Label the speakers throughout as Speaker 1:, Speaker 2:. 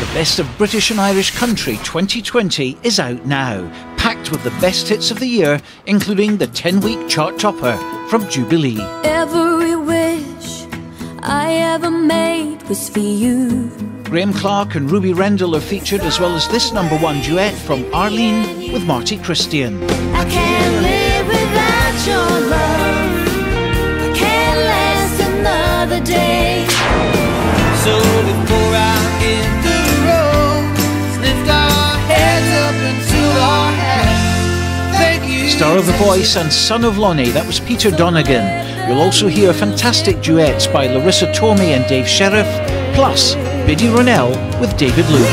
Speaker 1: The Best of British and Irish Country 2020 is out now, packed with the best hits of the year, including the 10 week chart topper from Jubilee.
Speaker 2: Every wish I ever made was for you.
Speaker 1: Graham Clark and Ruby Rendell are featured, as well as this number one duet from Arlene with Marty Christian.
Speaker 2: I can't live without your love. I can't last another day.
Speaker 1: Star of The Voice and Son of Lonnie, that was Peter Donegan. You'll also hear fantastic duets by Larissa Tormey and Dave Sheriff, plus Biddy Ronell with David Luke.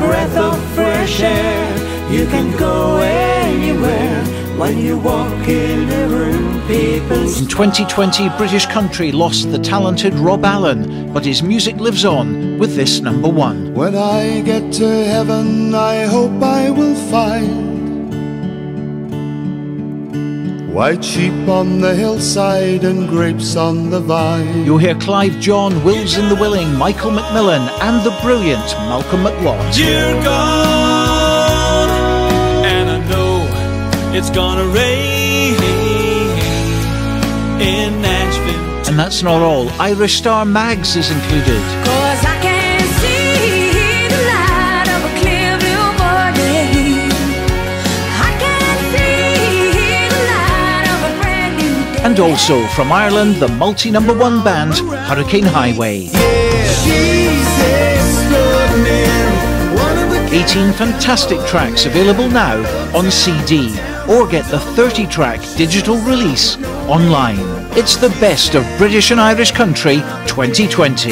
Speaker 3: Breath of fresh air. You can go anywhere when you walk in a room. People
Speaker 1: In 2020, British country lost the talented Rob Allen, but his music lives on with this number one.
Speaker 4: When I get to heaven, I hope I will find white sheep on the hillside and grapes on the vine.
Speaker 1: You'll hear Clive John, Wills in the Willing, Michael McMillan, and the brilliant Malcolm McLeod.
Speaker 5: You're gone, it's gonna rain in Nashville.
Speaker 1: And that's not all. Irish Star Mags is included.
Speaker 2: Cause I can see the light of a clear blue morning. I can see the light of a brand new day.
Speaker 1: And also from Ireland, the multi number one band Hurricane Highway.
Speaker 5: She's extraordinary, one of a
Speaker 1: 18 fantastic tracks available now on CD or get the 30 track digital release online. It's the best of British and Irish country 2020.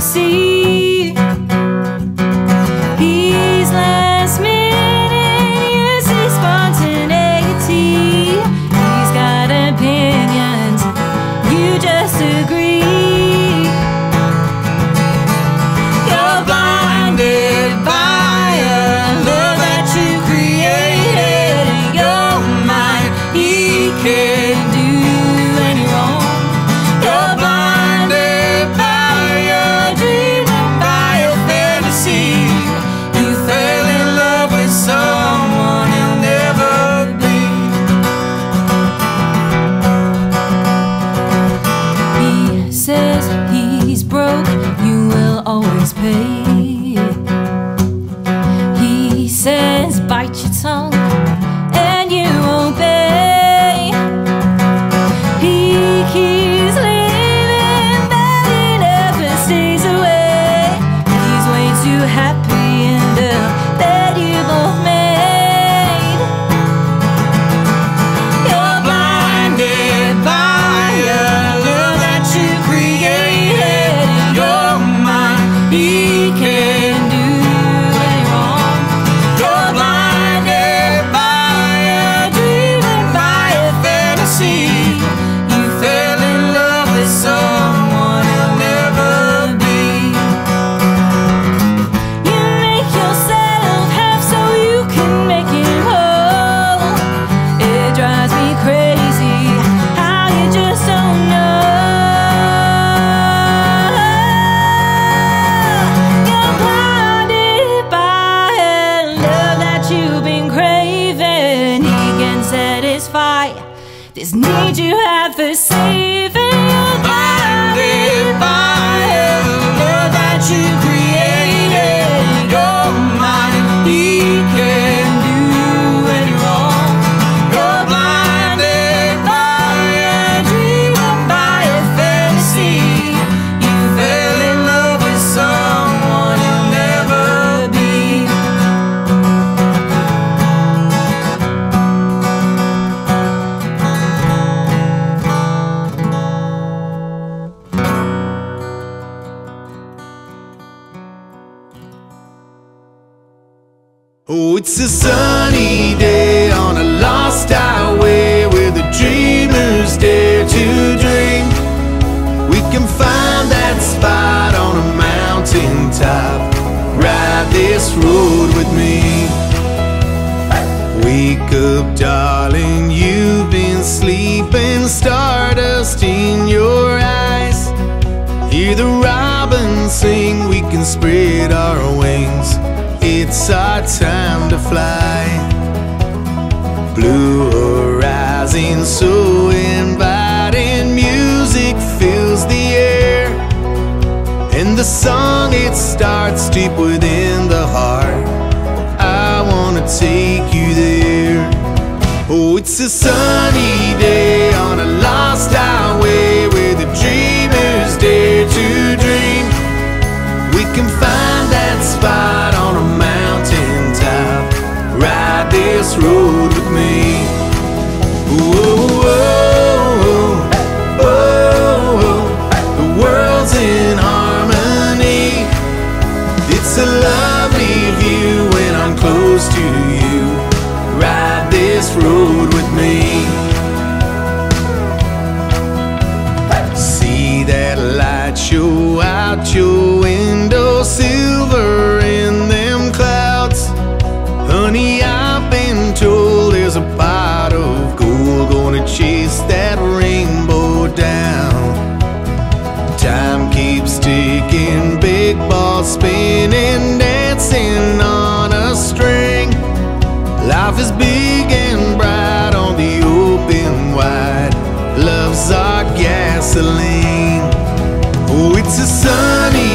Speaker 2: see young it
Speaker 4: starts deep within the heart. I wanna take you there. Oh, it's a sunny day on a lost highway Where the dreamers dare to dream. We can find that spot. gasoline. Oh, it's a sunny.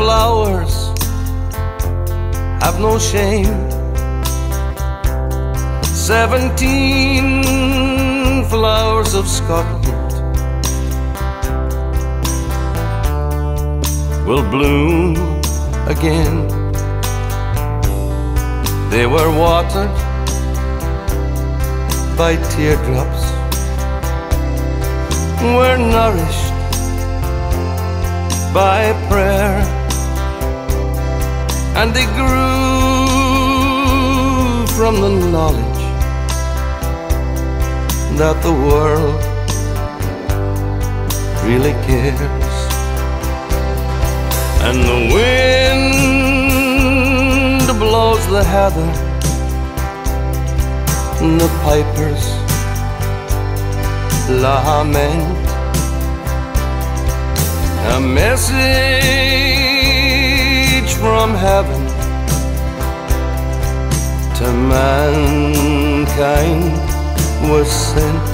Speaker 6: Flowers have no shame. Seventeen flowers of Scotland will bloom again. They were watered by teardrops, were nourished by prayer, and they grew from the knowledge that the world really cares. And the wind blows the heather, and the pipers lament a message from heaven to mankind was sent.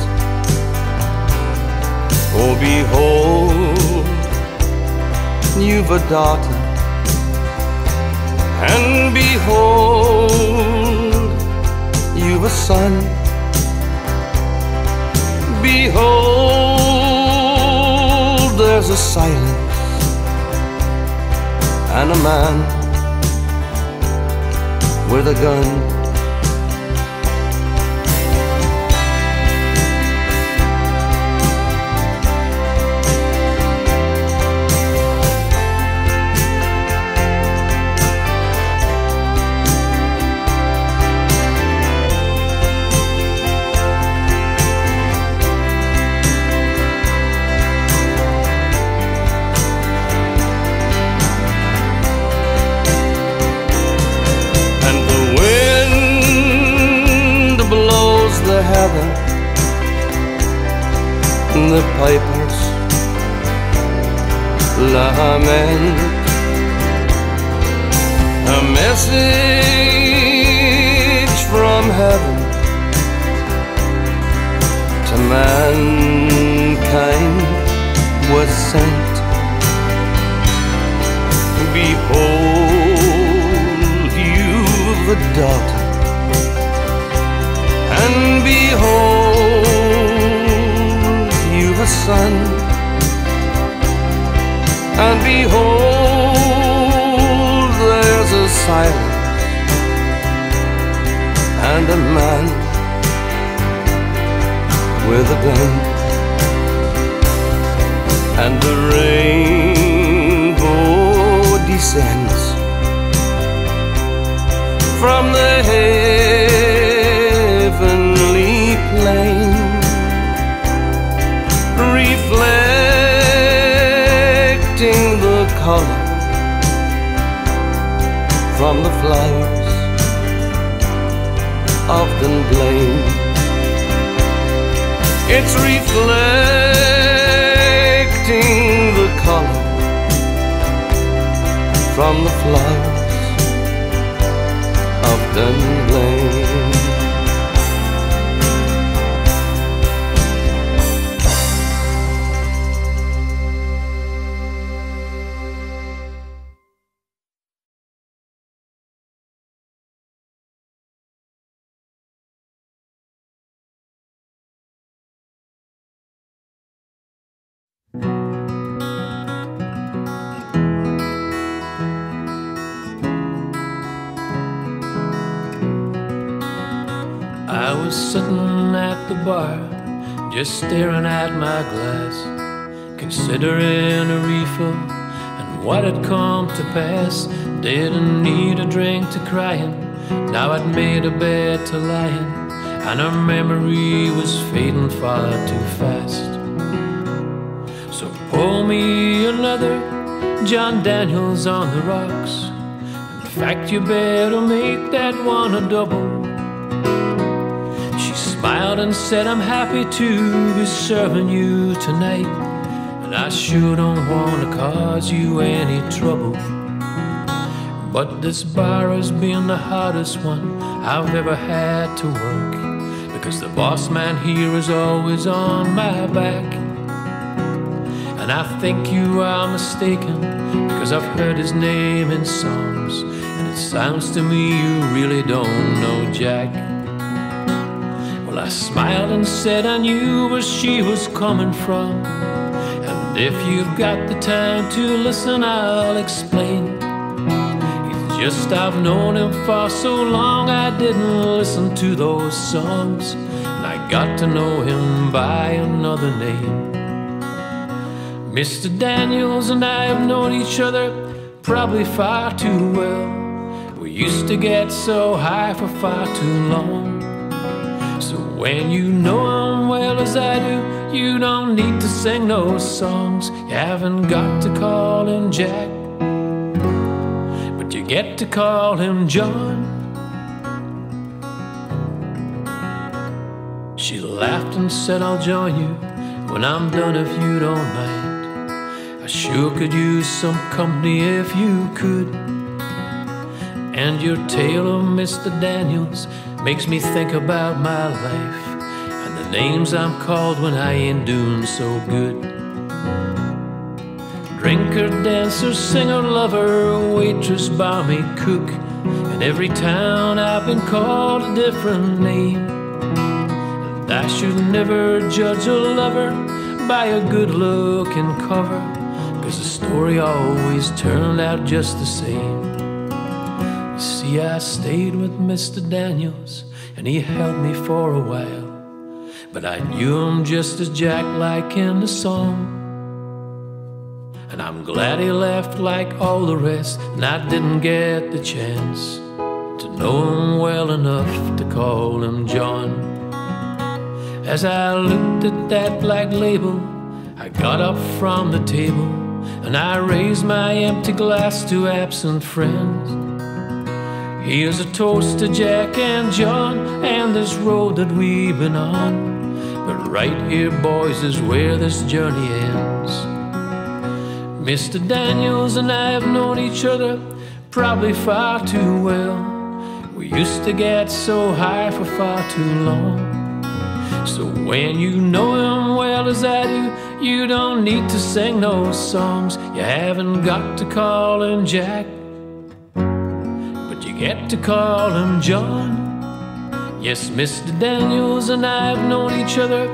Speaker 6: Oh, behold, you've a daughter, and behold, you've a son. Behold, there's a silence and a man with a gun. And a man with a gun and the rainbow descends from the heavenly plain, reflecting the color from the flowers of Dunblane. It's reflecting the color from the flowers of Dunblane.
Speaker 7: Was sitting at the bar, just staring at my glass, considering a refill and what had come to pass. Didn't need a drink to crying, now I'd made a bed to lie in, and her memory was fading far too fast. So pour me another John Daniels on the rocks. In fact, you better make that one a double. Smiled and said, I'm happy to be serving you tonight. And I sure don't want to cause you any trouble. But this bar has been the hardest one I've ever had to work. Because the boss man here is always on my back. And I think you are mistaken because I've heard his name in songs. And it sounds to me you really don't know Jack. Well, I smiled and said I knew where she was coming from. And if you've got the time to listen, I'll explain. It's just I've known him for so long, I didn't listen to those songs. And I got to know him by another name. Mr. Daniels and I have known each other probably far too well. We used to get so high for far too long. When you know him well as I do, you don't need to sing no songs. You haven't got to call him Jack, but you get to call him John. She laughed and said, I'll join you when I'm done if you don't mind. I sure could use some company if you could. And your tale of Mr. Daniels makes me think about my life and the names I'm called when I ain't doing so good. Drinker, dancer, singer, lover, waitress, barmaid, cook. In every town I've been called a different name. And I should never judge a lover by a good looking cover. Cause the story always turned out just the same. You see, I stayed with Mr. Daniels and he held me for a while. But I knew him just as Jack like in the song. And I'm glad he left like all the rest, and I didn't get the chance to know him well enough to call him John. As I looked at that black label, I got up from the table and I raised my empty glass to absent friends. Here's a toast to Jack and John and this road that we've been on. But right here, boys, is where this journey ends. Mr. Daniels and I have known each other probably far too well. We used to get so high for far too long. So when you know him well as I do, you don't need to sing those songs. You haven't got to call him Jack, get to call him John. Yes, Mr. Daniels and I have known each other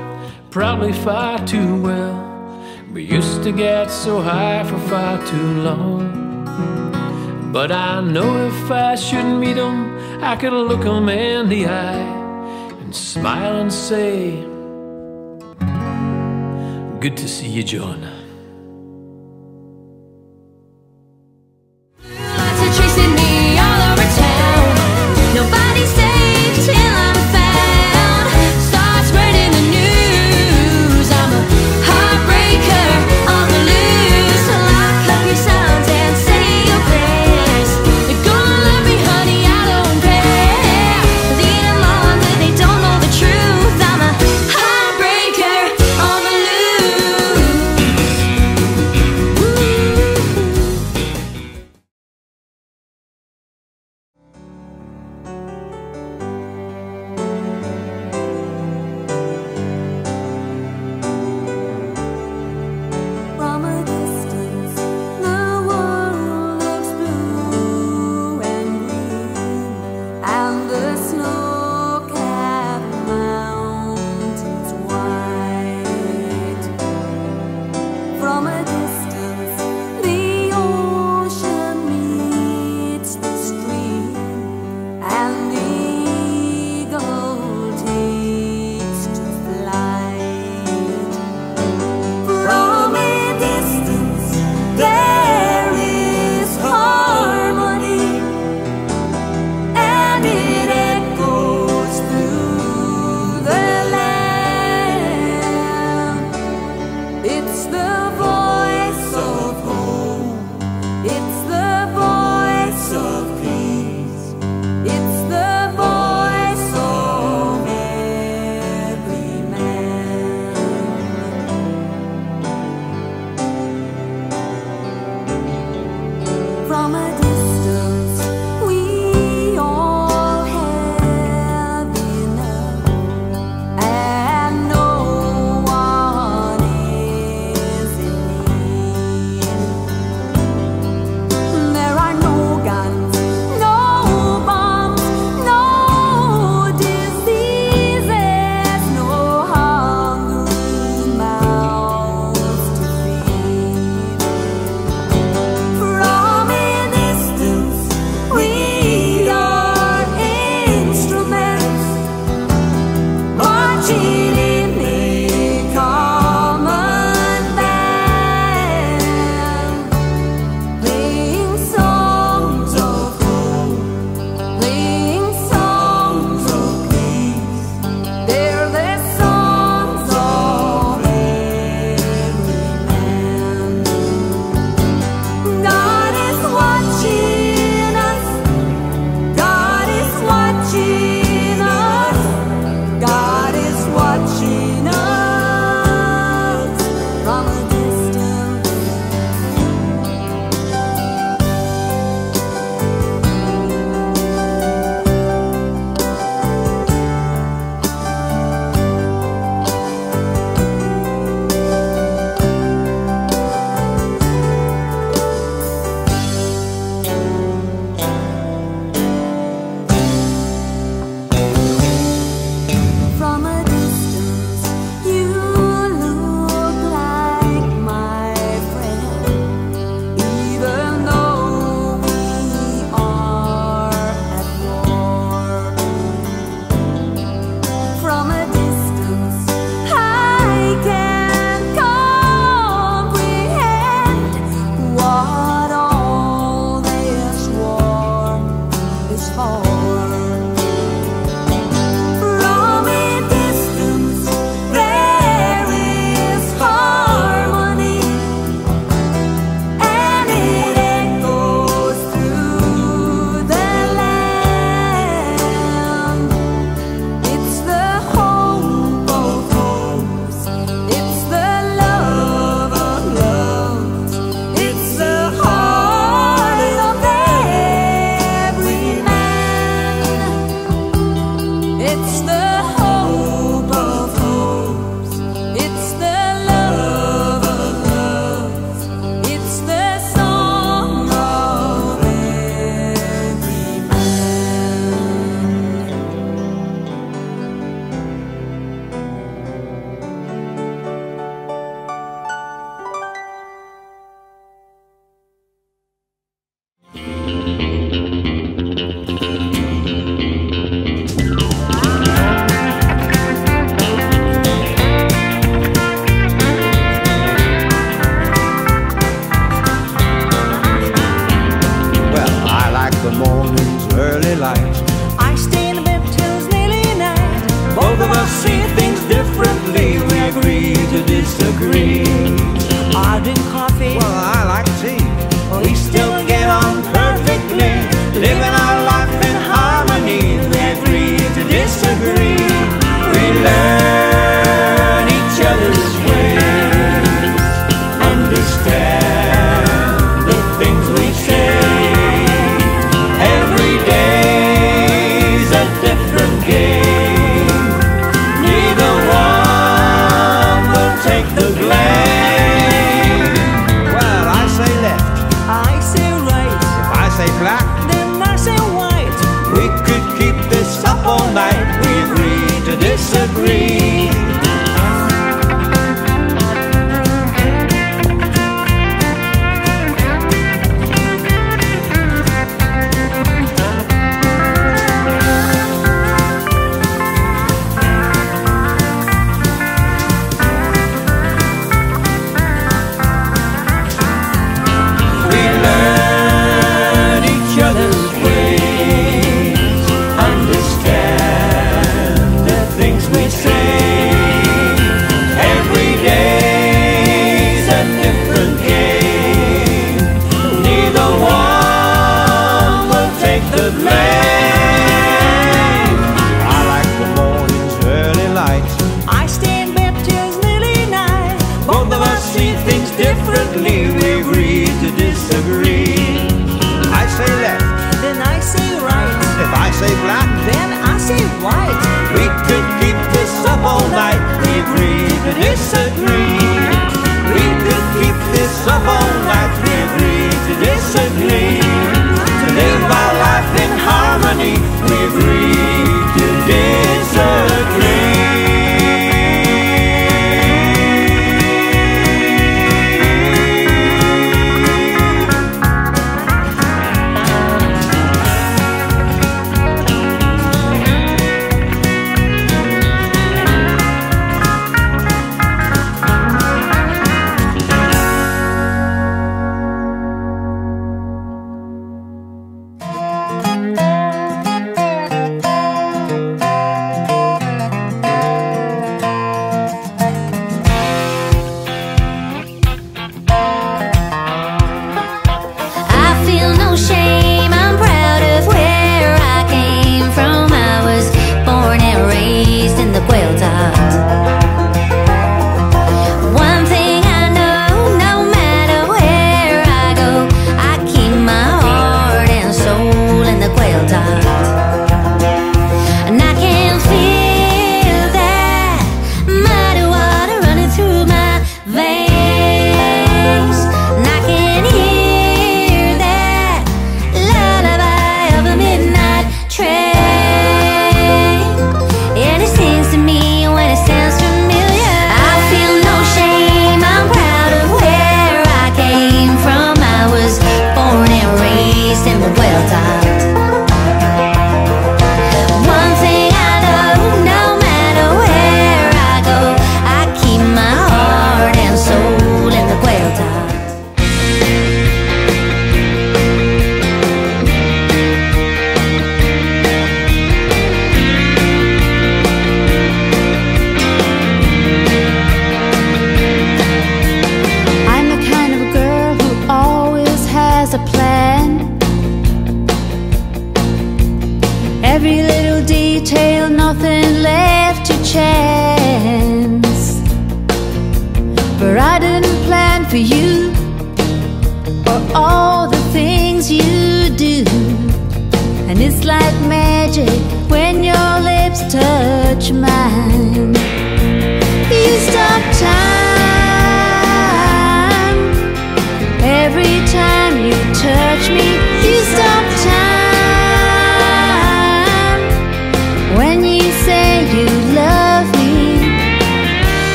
Speaker 7: probably far too well. We used to get so high for far too long. But I know if I should meet him, I could look him in the eye and smile and say, Good to see you, John.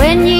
Speaker 8: When you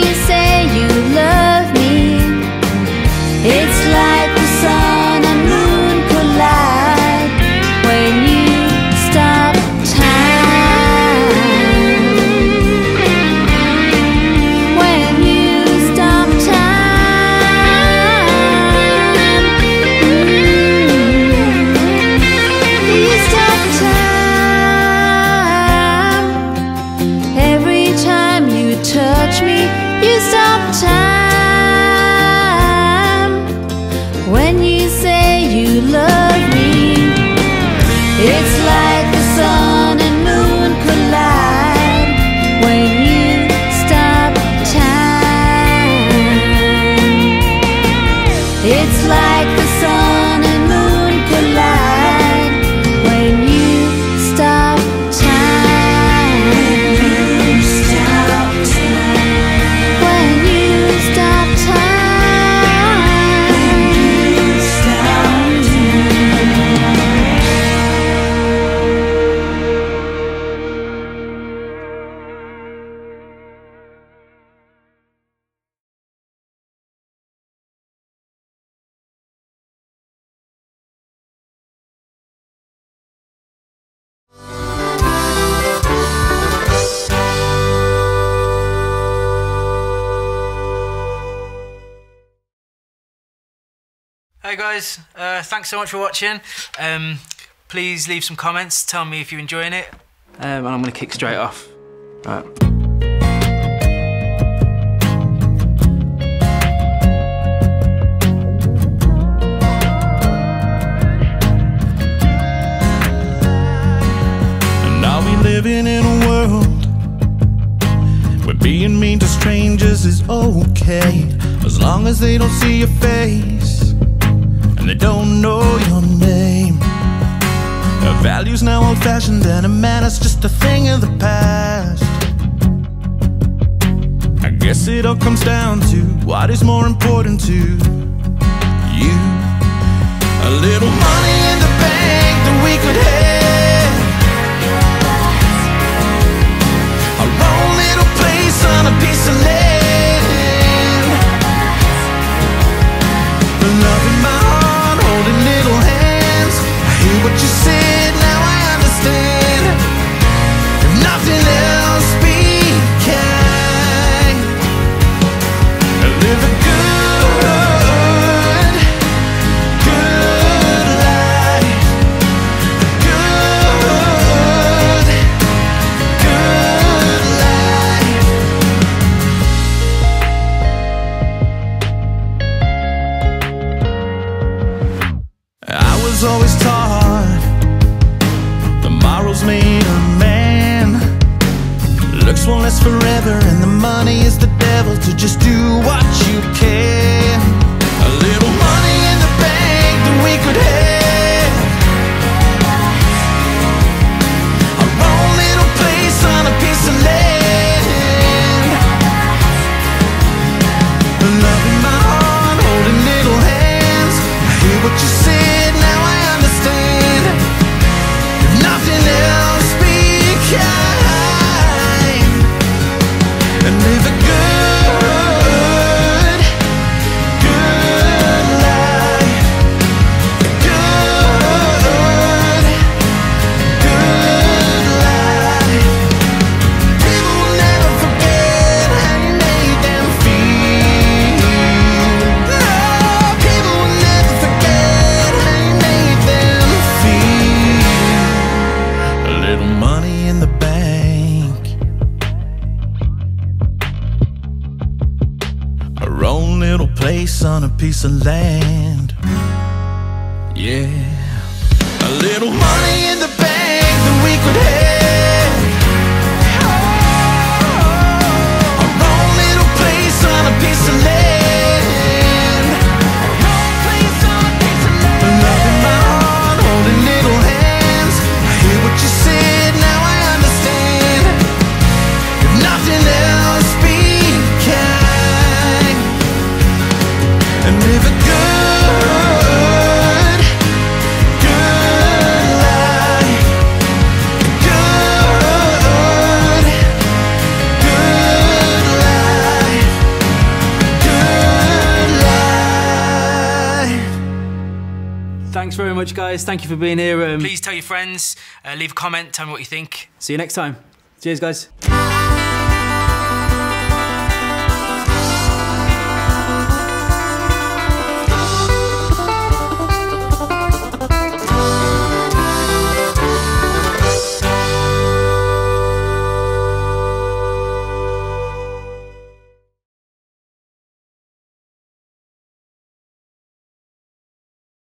Speaker 9: guys, uh, thanks so much for watching. Um, please leave some comments. Tell me if you're enjoying it. Um, and I'm going to kick straight off. Right.
Speaker 4: And are we living in a world where being mean to strangers is okay? As long as they don't see your face and they don't know your name. A value's now old fashioned and a man manner's just a thing of the past. I guess it all comes down to what is more important to you. A little money in the bank that we could have. Our own little place on a piece of land. What you said, on a
Speaker 9: guys. Thank you for being here. Um, Please tell your friends, uh, leave a comment, tell me what you think. See you next time. Cheers, guys.